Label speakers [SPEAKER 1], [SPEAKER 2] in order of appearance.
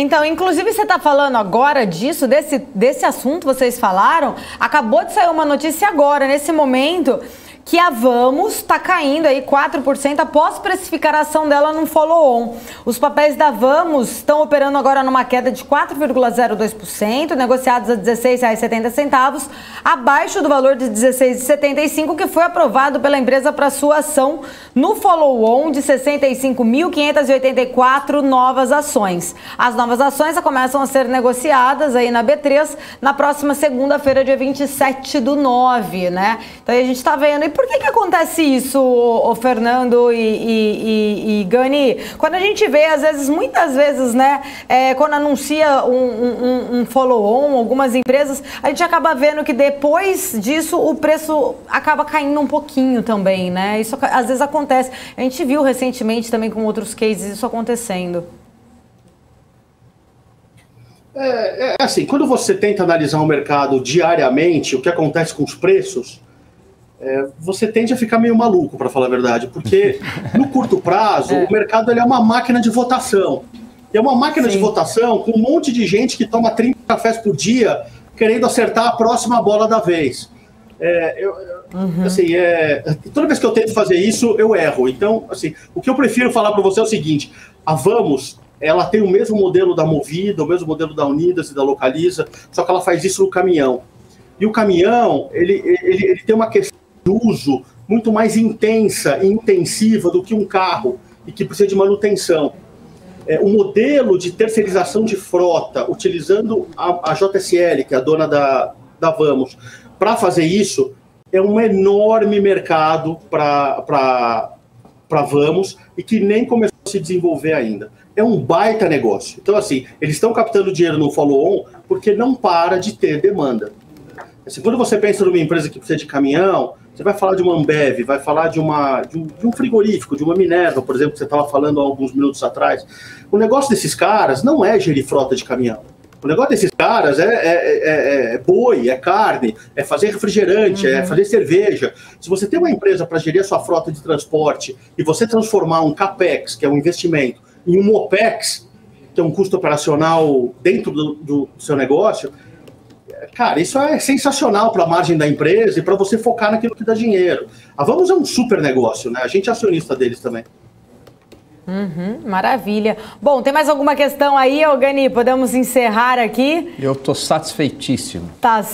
[SPEAKER 1] Então, inclusive, você está falando agora disso, desse, desse assunto vocês falaram. Acabou de sair uma notícia agora, nesse momento, que a Vamos está caindo aí 4% após precificar a ação dela num follow-on. Os papéis da Vamos estão operando agora numa queda de 4,02%, negociados a R$ 16,70, abaixo do valor de R$ 16,75 que foi aprovado pela empresa para sua ação no follow-on de 65.584 novas ações. As novas ações começam a ser negociadas aí na B3 na próxima segunda-feira, dia 27 do 9, né? Então a gente está vendo. Por que, que acontece isso, o Fernando e, e, e, e, Gani? Quando a gente vê, às vezes, muitas vezes, né, é, quando anuncia um, um, um follow-on, algumas empresas, a gente acaba vendo que depois disso o preço acaba caindo um pouquinho também, né? Isso às vezes acontece. A gente viu recentemente também com outros cases isso acontecendo.
[SPEAKER 2] É, é, assim, quando você tenta analisar o mercado diariamente, o que acontece com os preços, é, você tende a ficar meio maluco, para falar a verdade, porque no curto prazo é. o mercado é uma máquina de votação. É uma máquina Sim. de votação com um monte de gente que toma 30 cafés por dia querendo acertar a próxima bola da vez. É, eu, uhum. assim, é, toda vez que eu tento fazer isso, eu erro. Então, assim, o que eu prefiro falar para você é o seguinte: a Vamos, ela tem o mesmo modelo da Movida, o mesmo modelo da Unidas e da Localiza, só que ela faz isso no caminhão. E o caminhão, ele, ele, ele tem uma questão uso muito mais intensa e intensiva do que um carro e que precisa de manutenção. É, o modelo de terceirização de frota, utilizando a, a JSL, que é a dona da, da Vamos, para fazer isso, é um enorme mercado para Vamos e que nem começou a se desenvolver ainda. É um baita negócio. Então, assim, eles estão captando dinheiro no follow-on porque não para de ter demanda. Assim, quando você pensa numa empresa que precisa de caminhão, você vai falar de uma Ambev, vai falar de, uma, de, um, de um frigorífico, de uma Minerva, por exemplo, que você estava falando há alguns minutos atrás. O negócio desses caras não é gerir frota de caminhão. O negócio desses caras é, é, é, é boi, é carne, é fazer refrigerante, é uhum. é fazer cerveja. Se você tem uma empresa para gerir a sua frota de transporte e você transformar um CAPEX, que é um investimento, em um OPEX, que é um custo operacional dentro do, do seu negócio, cara, isso é sensacional para a margem da empresa e para você focar naquilo que dá dinheiro. A Vamos é um super negócio, né? A gente é acionista deles também.
[SPEAKER 1] Uhum, maravilha. Bom, tem mais alguma questão aí, Gani? Podemos encerrar aqui?
[SPEAKER 3] Eu estou satisfeitíssimo.
[SPEAKER 1] Tá.